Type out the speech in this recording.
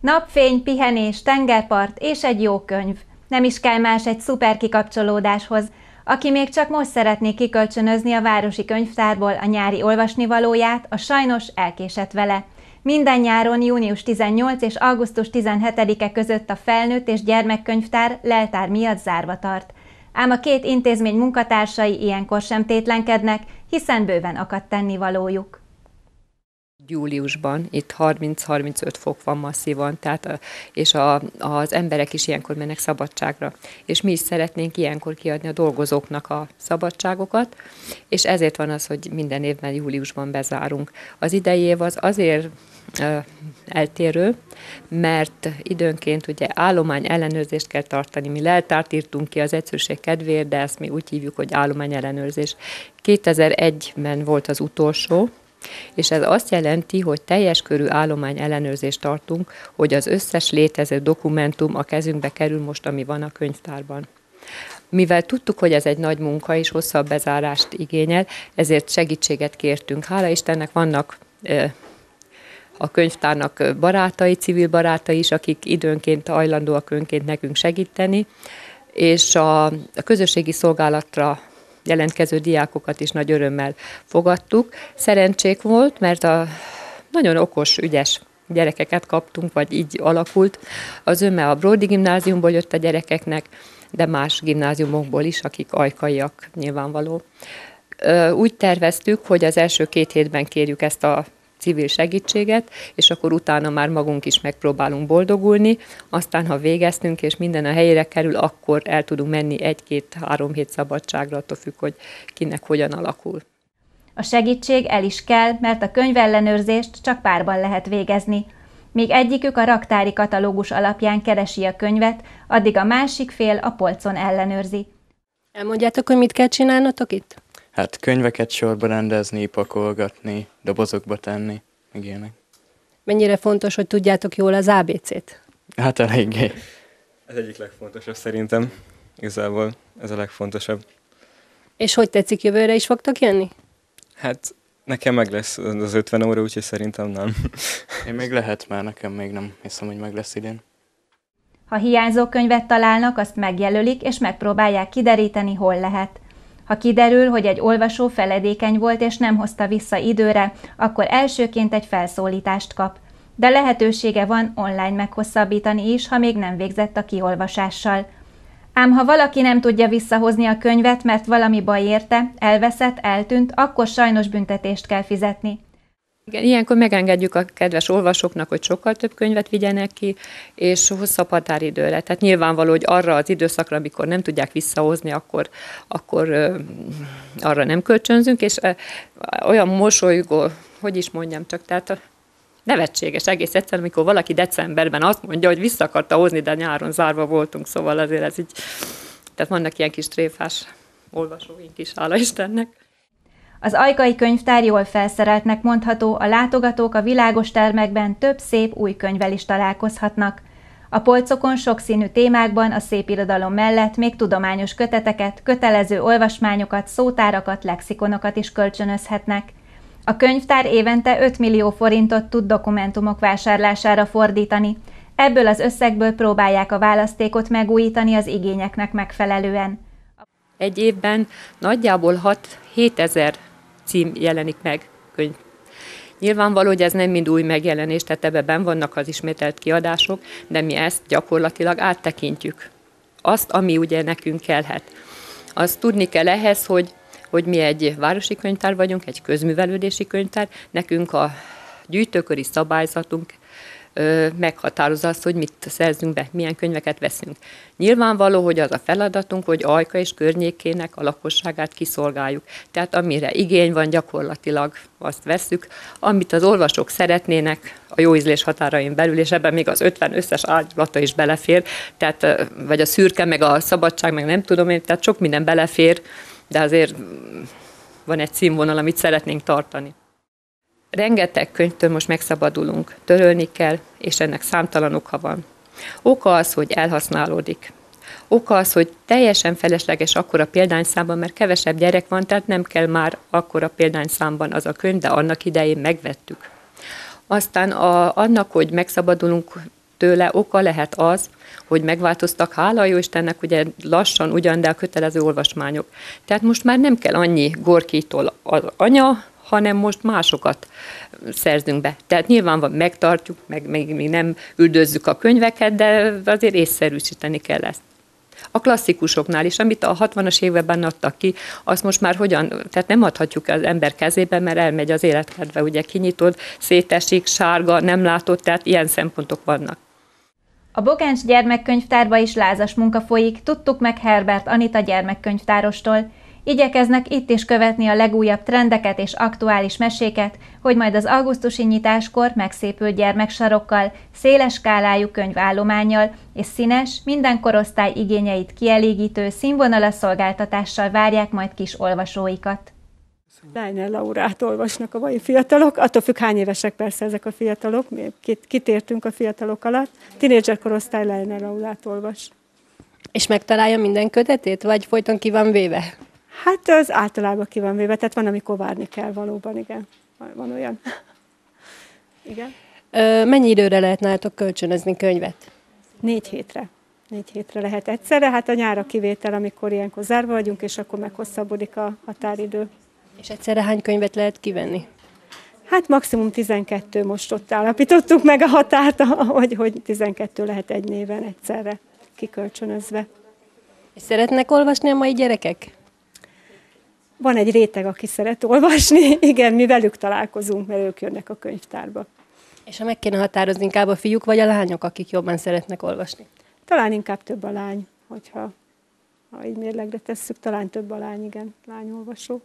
Napfény, pihenés, tengerpart és egy jó könyv. Nem is kell más egy szuper kikapcsolódáshoz. Aki még csak most szeretné kikölcsönözni a városi könyvtárból a nyári olvasnivalóját, a sajnos elkésett vele. Minden nyáron június 18 és augusztus 17-e között a felnőtt és gyermekkönyvtár leltár miatt zárva tart. Ám a két intézmény munkatársai ilyenkor sem tétlenkednek, hiszen bőven akadt tennivalójuk júliusban, itt 30-35 fok van masszívan, tehát, és a, az emberek is ilyenkor mennek szabadságra. És mi is szeretnénk ilyenkor kiadni a dolgozóknak a szabadságokat, és ezért van az, hogy minden évben júliusban bezárunk. Az idei év az azért eltérő, mert időnként ugye állomány ellenőrzést kell tartani. Mi leltárt írtunk ki az egyszerűség kedvéért, de ezt mi úgy hívjuk, hogy állomány ellenőrzés. 2001-ben volt az utolsó, és ez azt jelenti, hogy teljes körű állomány ellenőrzést tartunk, hogy az összes létező dokumentum a kezünkbe kerül most, ami van a könyvtárban. Mivel tudtuk, hogy ez egy nagy munka és hosszabb bezárást igényel, ezért segítséget kértünk. Hála Istennek vannak a könyvtárnak barátai, civil barátai is, akik időnként hajlandóak önként nekünk segíteni, és a, a közösségi szolgálatra jelentkező diákokat is nagy örömmel fogadtuk. Szerencsék volt, mert a nagyon okos, ügyes gyerekeket kaptunk, vagy így alakult. Az ömme a Bródi gimnáziumból jött a gyerekeknek, de más gimnáziumokból is, akik ajkaiak nyilvánvaló. Úgy terveztük, hogy az első két hétben kérjük ezt a civil segítséget, és akkor utána már magunk is megpróbálunk boldogulni, aztán ha végeztünk, és minden a helyére kerül, akkor el tudunk menni egy-két-három hét szabadságra, attól függ, hogy kinek hogyan alakul. A segítség el is kell, mert a könyvellenőrzést csak párban lehet végezni. Míg egyikük a raktári katalógus alapján keresi a könyvet, addig a másik fél a polcon ellenőrzi. Elmondjátok, hogy mit kell csinálnotok itt? Hát könyveket sorba rendezni, pakolgatni, dobozokba tenni, meg ilyenek. Mennyire fontos, hogy tudjátok jól az ABC-t? Hát eléggé. Ez egyik legfontosabb szerintem. Igazából ez a legfontosabb. És hogy tetszik, jövőre is fogtok jönni? Hát nekem meg lesz az 50 óra, úgyhogy szerintem nem. Én még lehet, mert nekem még nem hiszem, hogy meg lesz idén. Ha hiányzó könyvet találnak, azt megjelölik, és megpróbálják kideríteni, hol lehet. Ha kiderül, hogy egy olvasó feledékeny volt és nem hozta vissza időre, akkor elsőként egy felszólítást kap. De lehetősége van online meghosszabbítani is, ha még nem végzett a kiolvasással. Ám ha valaki nem tudja visszahozni a könyvet, mert valami baj érte, elveszett, eltűnt, akkor sajnos büntetést kell fizetni. Igen, ilyenkor megengedjük a kedves olvasóknak, hogy sokkal több könyvet vigyenek ki, és hosszabb határidőre. Tehát nyilvánvaló, hogy arra az időszakra, amikor nem tudják visszahozni, akkor, akkor arra nem kölcsönzünk, és olyan mosolygó, hogy is mondjam csak, tehát a, nevetséges egész egyszerűen, amikor valaki decemberben azt mondja, hogy vissza akarta hozni, de nyáron zárva voltunk, szóval azért ez így, tehát vannak ilyen kis tréfás olvasóink is, hála Istennek. Az ajkai könyvtár jól felszereltnek mondható, a látogatók a világos termekben több szép új könyvvel is találkozhatnak. A polcokon sokszínű témákban a szép irodalom mellett még tudományos köteteket, kötelező olvasmányokat, szótárakat, lexikonokat is kölcsönözhetnek. A könyvtár évente 5 millió forintot tud dokumentumok vásárlására fordítani. Ebből az összegből próbálják a választékot megújítani az igényeknek megfelelően. Egy évben nagyjából 6-7 ezer cím jelenik meg könyv. Nyilvánvaló, hogy ez nem mind új megjelenés, tehát ebben vannak az ismételt kiadások, de mi ezt gyakorlatilag áttekintjük. Azt, ami ugye nekünk kellhet. Azt tudni kell ehhez, hogy, hogy mi egy városi könyvtár vagyunk, egy közművelődési könyvtár, nekünk a gyűjtőköri szabályzatunk meghatározza azt, hogy mit szerzünk be, milyen könyveket veszünk. Nyilvánvaló, hogy az a feladatunk, hogy Ajka és környékének a lakosságát kiszolgáljuk. Tehát amire igény van, gyakorlatilag azt veszük, amit az olvasók szeretnének a jó ízlés határain belül, és ebben még az 50 összes ágylata is belefér, tehát, vagy a szürke, meg a szabadság, meg nem tudom én, tehát sok minden belefér, de azért van egy színvonal, amit szeretnénk tartani. Rengeteg könyvtől most megszabadulunk, törölni kell, és ennek számtalan oka van. Oka az, hogy elhasználódik. Oka az, hogy teljesen felesleges akkora példányszámban, mert kevesebb gyerek van, tehát nem kell már akkora példányszámban az a könyv, de annak idején megvettük. Aztán a, annak, hogy megszabadulunk, tőle oka lehet az, hogy megváltoztak, hála jó Istennek, ugye lassan ugyan, de a kötelező olvasmányok. Tehát most már nem kell annyi Gorkitól az anya, hanem most másokat szerzünk be. Tehát nyilván van, megtartjuk, meg még, még nem üldözzük a könyveket, de azért észszerűsíteni kell ezt. A klasszikusoknál is, amit a 60-as években adtak ki, azt most már hogyan, tehát nem adhatjuk az ember kezébe, mert elmegy az életkedve, ugye kinyitod, szétesik, sárga, nem látott, tehát ilyen szempontok vannak. A Bogáncs gyermekkönyvtárba is lázas munka folyik, tudtuk meg Herbert Anita gyermekkönyvtárostól. Igyekeznek itt is követni a legújabb trendeket és aktuális meséket, hogy majd az augusztusi nyitáskor megszépült gyermeksarokkal, széles skálájú könyvállományjal és színes, minden korosztály igényeit kielégítő színvonalas szolgáltatással várják majd kis olvasóikat. Leiner Laurát olvasnak a mai fiatalok, attól függ hány évesek persze ezek a fiatalok, mi kitértünk a fiatalok alatt. Tinédzser korosztály Leiner Laurát olvas. És megtalálja minden kötetét, vagy folyton ki van véve? Hát az általában ki van véve, tehát van, amikor várni kell valóban, igen. Van olyan. igen. Ö, mennyi időre lehet nálatok kölcsönözni könyvet? Négy hétre. Négy hétre lehet egyszerre. Hát a nyára kivétel, amikor ilyenkor zárva vagyunk, és akkor meghosszabbodik a határidő. És egyszerre hány könyvet lehet kivenni? Hát maximum 12 most ott állapítottuk meg a határt, hogy, hogy 12 lehet egy néven egyszerre kikölcsönözve. És szeretnek olvasni a mai gyerekek? Van egy réteg, aki szeret olvasni, igen, mi velük találkozunk, mert ők jönnek a könyvtárba. És ha meg kéne határozni, inkább a fiúk vagy a lányok, akik jobban szeretnek olvasni? Talán inkább több a lány, hogyha ha így mérlegre tesszük, talán több a lány, igen, lányolvasó.